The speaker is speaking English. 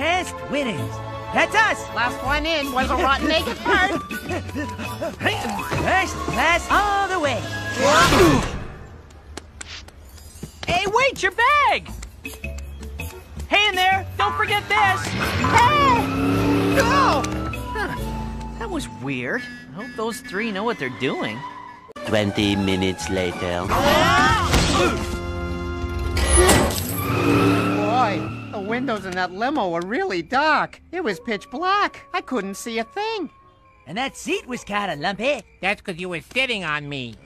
Test winners. That's us. Last one in was a rotten egg at first. First class all the way. Hey, wait, your bag! Hey in there, don't forget this! Hey! Oh. Go! That was weird. I hope those three know what they're doing. 20 minutes later. Boy, windows in that limo were really dark. It was pitch black. I couldn't see a thing. And that seat was kind of lumpy. That's because you were sitting on me.